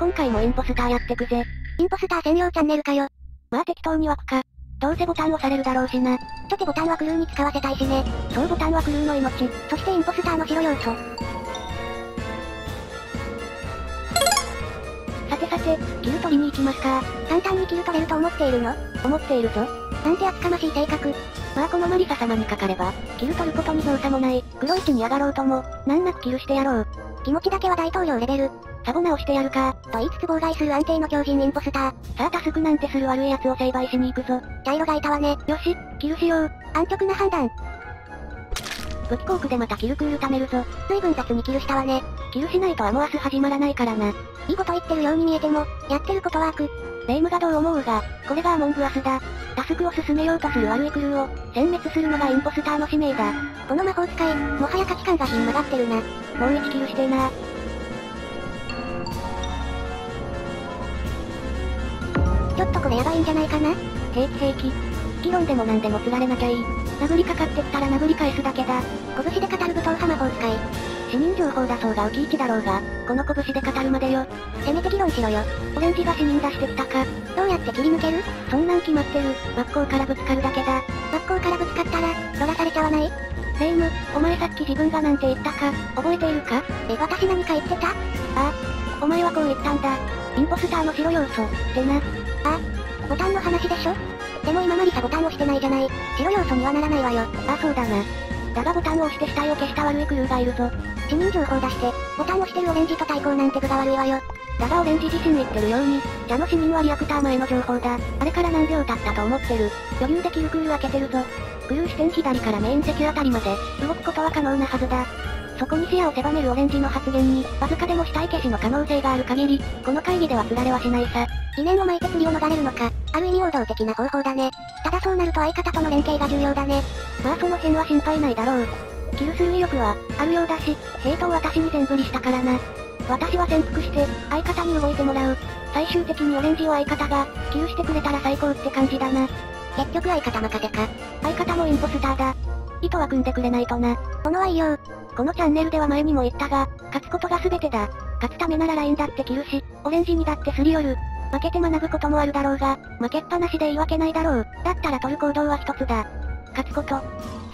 今回もインポスターやってくぜ。インポスター専用チャンネルかよ。まあ適当に枠か。どうせボタン押されるだろうしな。とてボタンはクルーに使わせたいしね。そうボタンはクルーの命。そしてインポスターの白要素。さてさて、キル取りに行きますか。簡単にキル取れると思っているの？思っているぞ。なんて厚かましい性格。まあこのマリサ様にかかれば、キル取ることに造作もない、黒一に上がろうとも、難なくキルしてやろう。気持ちだけは大統領レベル。サボ直してやるか。と言いつつ妨害する安定の強靭インポスター。さあタスクなんてする悪い奴を成敗しに行くぞ。茶色がいたわね。よし、キルしよう。安直な判断。武器コークでまたキルクール貯めるぞ。随分雑にキルしたわね。キルしないとアモアス始まらないからな。いいこと言ってるように見えても、やってることは悪。レイムがどう思うが、これがアモングアスだ。タスクを進めようとする悪いクルーを、殲滅するのがインポスターの使命だ。この魔法使い、もはや価値観がひん曲がってるな。もう1キルしてえなちょっとこれやばいんじゃないかな？平気平気。議論でも何でも釣られなきゃいい。殴りかかってきたら殴り返すだけだ。拳で語る武闘派魔法使い。市民情報だそうが浮き一だろうが、この拳で語るまでよ。せめて議論しろよ。オレンジが市民出してきたか。どうやって切り抜ける？そんなん決まってる。真っ向からぶつかるだけだ。真っ向からぶつかったら、ロらされちゃわない？レイム、お前さっき自分がなんて言ったか、覚えているか？え、私何か言ってた？ああ。お前はこう言ったんだ。インポスターの白要素、ってな。あ、ボタンの話でしょ？でも今マリサボタン押してないじゃない。白要素にはならないわよ。あ、そうだな。だがボタンを押して死体を消した悪いクルーがいるぞ。市民情報出して、ボタン押してるオレンジと対抗なんて具が悪いわよ。だがオレンジ自身言ってるように、ジャの市民はリアクター前の情報だ。あれから何秒経ったと思ってる。余裕でキルクール開けてるぞ。クルー視点左からメイン席あたりまで、動くことは可能なはずだ。そこに視野を狭めるオレンジの発言に、わずかでも死体消しの可能性がある限り、この会議では釣られはしないさ。疑念を巻いて釣りを逃れるのか、ある意味王道的な方法だね。ただそうなると相方との連携が重要だね。まあその辺は心配ないだろう。キルする意欲は、あるようだし、ヘイトを私に全振りしたからな。私は潜伏して、相方に動いてもらう。最終的にオレンジを相方が、キルしてくれたら最高って感じだな。結局相方任せか。相方もインポスターだ。意図は組んでくれないとな。この愛用。このチャンネルでは前にも言ったが、勝つことが全てだ。勝つためならラインだって切るし、オレンジにだってすり寄る。負けて学ぶこともあるだろうが、負けっぱなしで言い訳ないだろう。だったら取る行動は一つだ。勝つこと。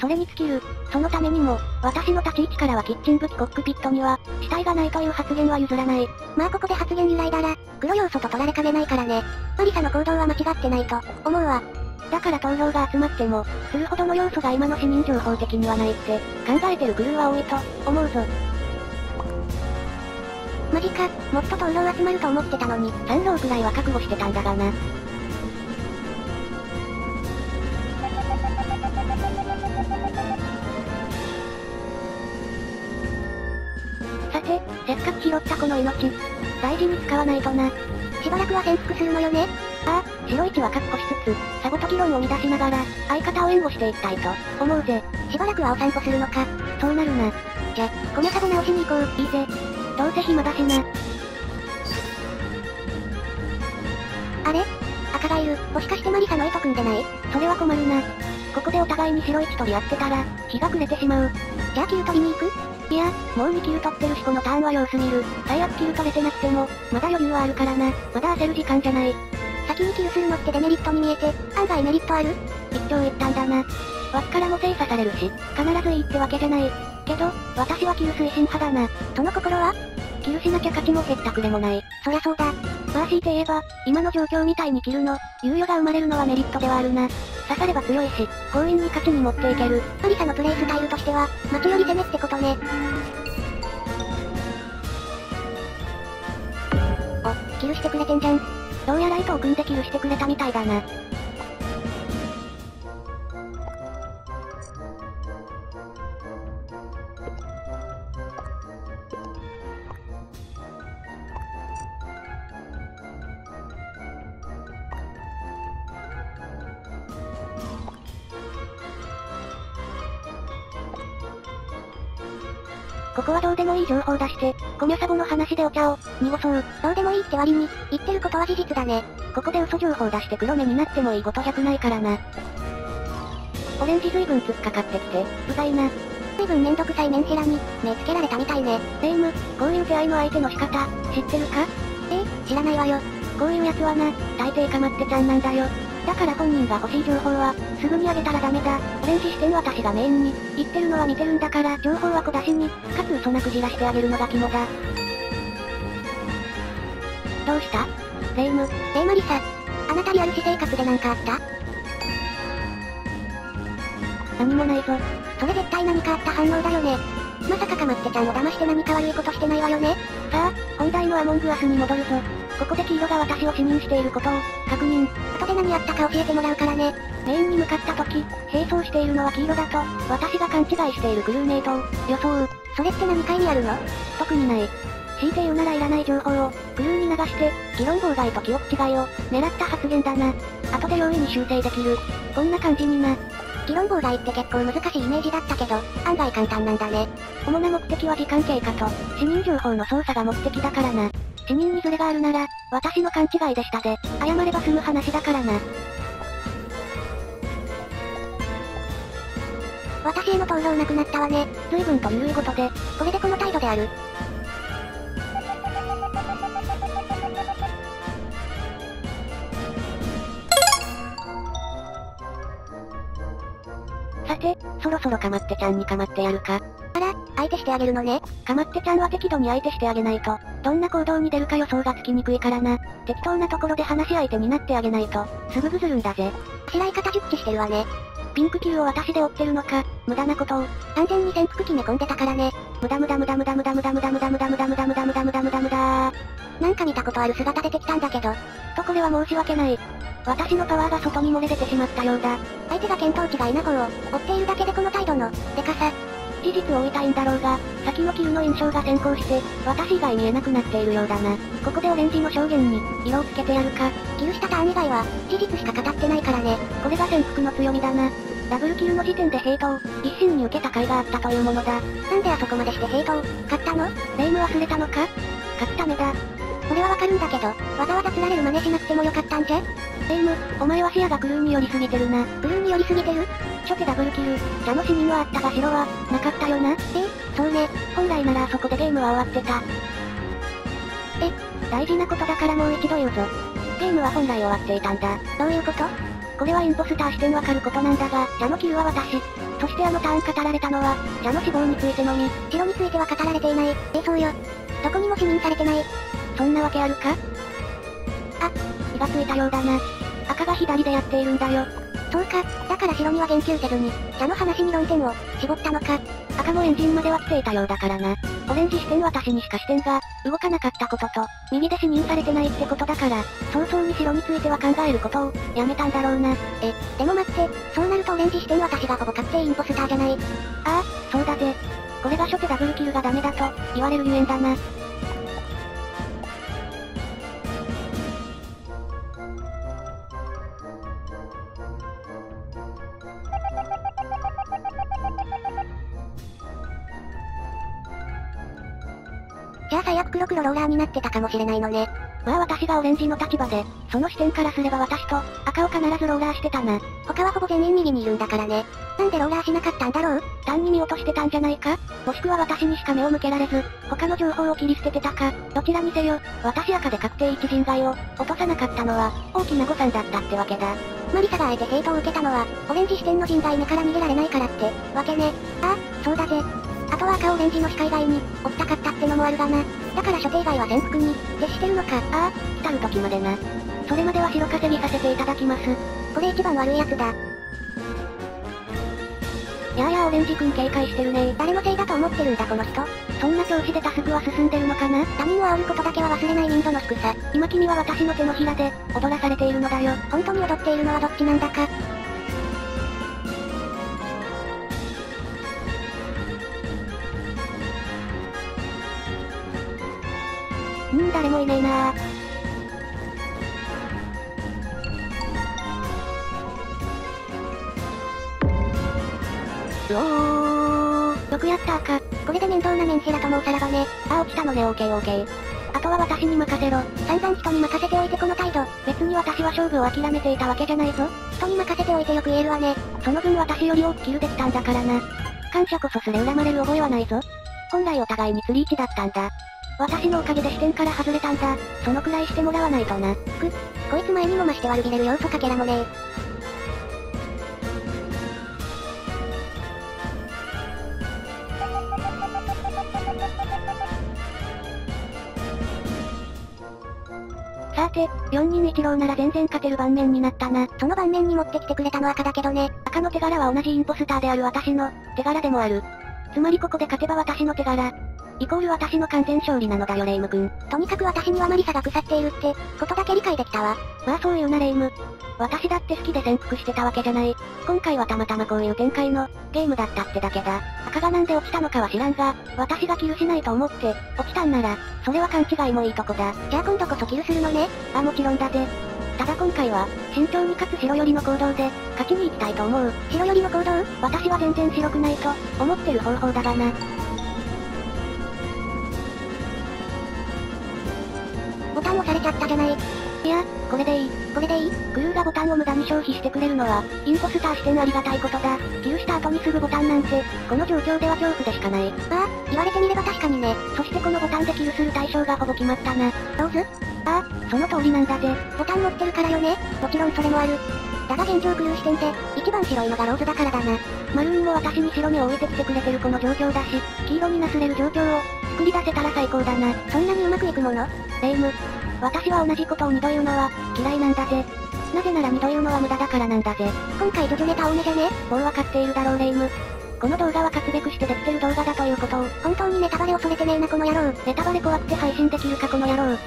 それに尽きる。そのためにも、私の立ち位置からはキッチン武器コックピットには、死体がないという発言は譲らない。まあここで発言由来だら、黒要素と取られかねないからね。マリサの行動は間違ってないと、思うわ。だから投票が集まっても、するほどの要素が今の市民情報的にはないって、考えてるクルーは多いと、思うぞ。マジか、もっと投票集まると思ってたのに。3票くらいは覚悟してたんだがな。に使わないとな。しばらくは潜伏するのよねああ、白一は確保しつつ、サボと議論を乱しながら、相方を援護していきたいと、思うぜ。しばらくはお散歩するのか。そうなるな。じゃ、このサボ直しに行こう。いいぜ。どうせ暇だしな。あれ？赤がいる。もしかしてマリサの糸組んでない？それは困るな。ここでお互いに白一取り合ってたら、日が暮れてしまう。じゃあキル取りに行く？いや、もう2キル取ってるしこのターンは良すぎる。最悪キル取れてなくても、まだ余裕はあるからな。まだ焦る時間じゃない。先にキルするのってデメリットに見えて、案外メリットある一長一短だな。枠からも精査されるし、必ずいいってわけじゃない。けど、私はキル推進派だな。その心は？キルしなきゃ勝ちも減ったくれもない。そりゃそうだ。まあ強いて言えば、今の状況みたいにキルの、猶予が生まれるのはメリットではあるな。刺されば強いし、強引に勝ちに持っていける。マリサのプレイスタイルとしては、負けより攻めってことね。お、キルしてくれてんじゃん。どうやら糸を組んでキルしてくれたみたいだな。ここはどうでもいい情報出して、コミャサボの話でお茶を、濁そう。どうでもいいって割に、言ってることは事実だね。ここで嘘情報出して黒目になってもいいこと100ないからな。オレンジ随分突っかかってきて、うざいな。随分めんどくさいメンヘラに、目つけられたみたいね。レイム、こういう出会いの相手の仕方、知ってるか？え知らないわよ。こういうやつはな、大抵かまってちゃんなんだよ。だから本人が欲しい情報は、すぐにあげたらダメだ。オレンジ視点私がメインに、言ってるのは見てるんだから、情報は小出しに、かつ嘘なくじらしてあげるのが肝だ。どうした？レイム。レイマリサ。あなたリアル私生活でなんかあった？何もないぞ。それ絶対何かあった反応だよね。まさかかまってちゃんを騙して何か悪いことしてないわよねさあ、本題のアモングアスに戻るぞ。ここで黄色が私を視認していることを、確認。後で何やったか教えてもらうからね。メインに向かった時、並走しているのは黄色だと、私が勘違いしているクルーメイトを、予想。それって何か意味あるの？特にない。強いて言うならいらない情報を、クルーに流して、議論妨害と記憶違いを、狙った発言だな。後で容易に修正できる。こんな感じにな。議論妨害って結構難しいイメージだったけど、案外簡単なんだね。主な目的は時間経過と、死人情報の操作が目的だからな。死人にズレがあるなら、私の勘違いでしたで、謝れば済む話だからな。私への投票なくなったわね。随分と緩いことで、これでこの態度である。さて、そろそろかまってちゃんにかまってやるか。あら、相手してあげるのね。かまってちゃんは適度に相手してあげないと、どんな行動に出るか予想がつきにくいからな。適当なところで話し相手になってあげないと、すぐぐずるんだぜ。白い方熟知してるわね。ピンク球を私で追ってるのか、無駄なことを。完全に潜伏決め込んでたからね。無駄無駄無駄無駄無駄無駄無駄無駄無駄無駄無駄無駄無駄無駄無駄無駄なんか見たことある姿出てきたんだけど。とこれは申し訳ない。私のパワーが外に漏れ出てしまったようだ。相手が見当違いな方を、追っているだけでこの態度の、でかさ。事実を追いたいんだろうが、先のキルの印象が先行して、私以外見えなくなっているようだな。ここでオレンジの証言に、色をつけてやるか。キルしたターン以外は、事実しか語ってないからね。これが潜伏の強みだな。ダブルキルの時点でヘイトを、一心に受けた甲斐があったというものだ。なんであそこまでしてヘイトを、買ったの？レイム忘れたのか？勝つためだ。それはわかるんだけど、わざわざ釣られる真似しなくてもよかったんじゃ？レイム、お前は視野がクルーに寄りすぎてるな。クルーに寄りすぎてる？初手ダブルキル、茶の死人はあったが白は、なかったよな。えそうね。本来ならあそこでゲームは終わってた。え、大事なことだからもう一度言うぞ。ゲームは本来終わっていたんだ。どういうことこれはインポスター視点わかることなんだが、茶のキルは私。そしてあのターン語られたのは、茶の死亡についてのみ。白については語られていない。え、そうよ。どこにも視認されてない。そんなわけあるかあ、気がついたようだな。赤が左でやっているんだよ。そうか、だから白には言及せずに、茶の話に論点を、絞ったのか。赤もエンジンまでは来ていたようだからな。オレンジ視点私にしか視点が、動かなかったことと、右で視認されてないってことだから、早々に白については考えることを、やめたんだろうな。え、でも待って、そうなるとオレンジ視点私がほぼ確定インポスターじゃない。ああ、そうだぜ。これが初手ダブルキルがダメだと、言われるゆえんだな。じゃあ最悪黒黒ローラーになってたかもしれないのね。まあ私がオレンジの立場で、その視点からすれば私と、赤を必ずローラーしてたな。他はほぼ全員右にいるんだからね。なんでローラーしなかったんだろう？単に見落としてたんじゃないか？もしくは私にしか目を向けられず、他の情報を切り捨ててたか、どちらにせよ、私赤で確定一陣外を、落とさなかったのは、大きな誤算だったってわけだ。マリサがあえてヘイトを受けたのは、オレンジ視点の陣外目から逃げられないからって、わけね。ああ、そうだぜ。は赤オレンジの視界外に、置きたかったってのもあるがな。だから所定外は潜伏に、徹してるのか。ああ、来たる時までな。それまでは白稼ぎさせていただきます。これ一番悪いやつだ。やあやあオレンジ君警戒してるね誰のせいだと思ってるんだこの人。そんな調子でタスクは進んでるのかな他人を煽ることだけは忘れない民度の低さ。今君は私の手のひらで、踊らされているのだよ。本当に踊っているのはどっちなんだか。ん、誰もいねえなー。うおー。よくやった赤。これで面倒なメンヘラともおさらばね。あ、落ちたのね、オーケーオーケー。あとは私に任せろ。散々人に任せておいてこの態度。別に私は勝負を諦めていたわけじゃないぞ。人に任せておいてよく言えるわね。その分私より多くキルできたんだからな。感謝こそすれ恨まれる覚えはないぞ。本来お互いに釣り位置だったんだ。私のおかげで視点から外れたんだ。そのくらいしてもらわないとな。くっ、こいつ前にも増して悪びれる要素かけらもねえ。さて、4人一郎なら全然勝てる盤面になったな。その盤面に持ってきてくれたの赤だけどね。赤の手柄は同じインポスターである私の、手柄でもある。つまりここで勝てば私の手柄。イコール私の完全勝利なのだよレイム君。とにかく私にはマリサが腐っているって、ことだけ理解できたわ。まあそう言うなレイム。私だって好きで潜伏してたわけじゃない。今回はたまたまこういう展開の、ゲームだったってだけだ。赤がなんで落ちたのかは知らんが、私がキルしないと思って、落ちたんなら、それは勘違いもいいとこだ。じゃあ今度こそキルするのねあもちろんだぜ。ただ今回は、慎重にかつ白寄りの行動で、勝ちに行きたいと思う。白寄りの行動？私は全然白くないと、思ってる方法だがな。ボタン押されちゃったじゃない。いや、これでいい。これでいいクルーがボタンを無駄に消費してくれるのは、インポスター視点ありがたいことだ。キルした後にすぐボタンなんて、この状況では恐怖でしかない。ああ、言われてみれば確かにね。そしてこのボタンでキルする対象がほぼ決まったな。ローズああ、その通りなんだぜ。ボタン持ってるからよね。もちろんそれもある。だが現状クルー視点で、一番白いのがローズだからだな。マルーンも私に白目を置いてきてくれてるこの状況だし、黄色になすれる状況を、作り出せたら最高だな。そんなにうまくいくもの？レイム。私は同じことを二度言うのは、嫌いなんだぜ。なぜなら二度言うのは無駄だからなんだぜ。今回ジョジョネタ多めじゃねもうわかっているだろうレイム。この動画は勝つべくしてできてる動画だということを。本当にネタバレ恐れてねえなこの野郎。ネタバレ怖くて配信できるかこの野郎。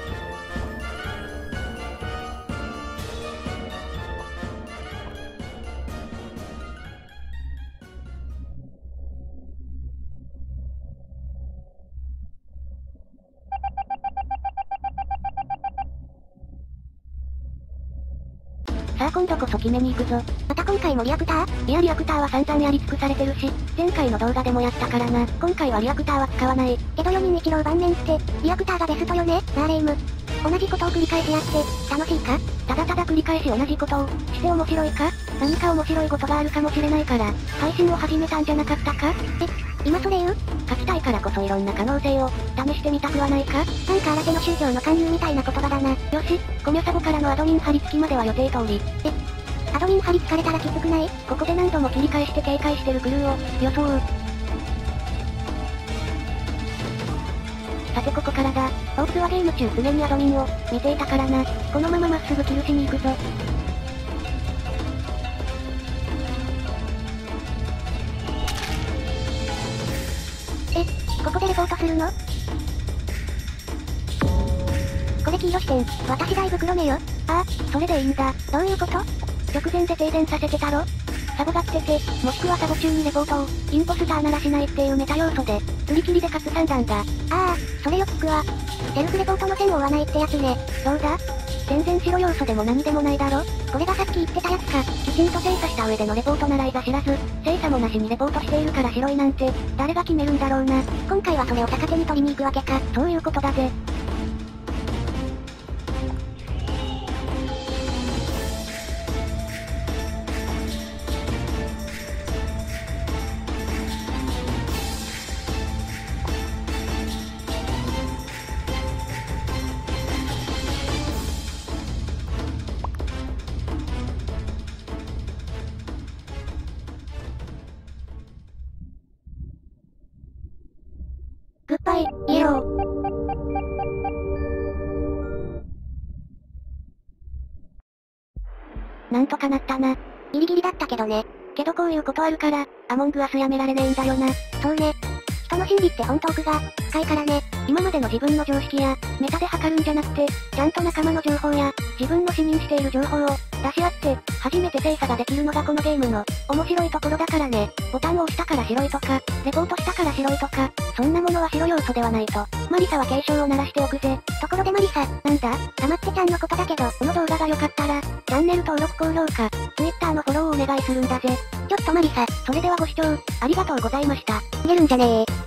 度こそ決めに行くぞ。また今回もリアクター？いやリアクターは散々やり尽くされてるし、前回の動画でもやったからな。今回はリアクターは使わない。けど4人一郎盤面って、リアクターがベストよね？なあレイム。同じことを繰り返しやって、楽しいか？ただただ繰り返し同じことを、して面白いか？何か面白いことがあるかもしれないから、配信を始めたんじゃなかったか？え、今それ言う？勝ちたいからこそいろんな可能性を、試してみたくはないか？なんか新手の宗教の勧誘みたいな言葉だな。よし、コミャサボからのアドミン貼り付きまでは予定通り。え、アドミン貼り付かれたらきつくない？ここで何度も切り返して警戒してるクルーを、予想。さてここからだ。ホープはゲーム中常にアドミンを、見ていたからな。このまままっすぐキルしに行くぞ。え、ここでレポートするの？これ黄色視点、私だいぶ黒目よ。ああ、それでいいんだ。どういうこと？直前で停電させてたろサボがってて、もしくはサボ中にレポートを、インポスターならしないっていうメタ要素で、釣り切りで勝つ算段だ。ああ、それよ聞くわ。セルフレポートの線を追わないってやつね。どうだ？全然白要素でも何でもないだろこれがさっき言ってたやつか。きちんと精査した上でのレポートならいざ知らず、精査もなしにレポートしているから白いなんて、誰が決めるんだろうな。今回はそれを逆手に取りに行くわけか。そういうことだぜ。とかなったな。ギリギリだったけどね。けどこういうことあるから、アモングアスやめられねえんだよな。そうね。人の心理って本当奥が、深いからね。今までの自分の常識や、メタで測るんじゃなくて、ちゃんと仲間の情報や、自分の視認している情報を、出し合って、初めて精査ができるのがこのゲームの、面白いところだからね。ボタンを押したから白いとか、レポートしたから白いとか、そんなものは白要素ではないと。マリサは警鐘を鳴らしておくぜ。ところでマリサ、なんだ？たまってちゃんのことだけど、この動画が良かったら、チャンネル登録高評価、Twitter のフォローをお願いするんだぜ。ちょっとマリサ、それではご視聴、ありがとうございました。逃げるんじゃねえ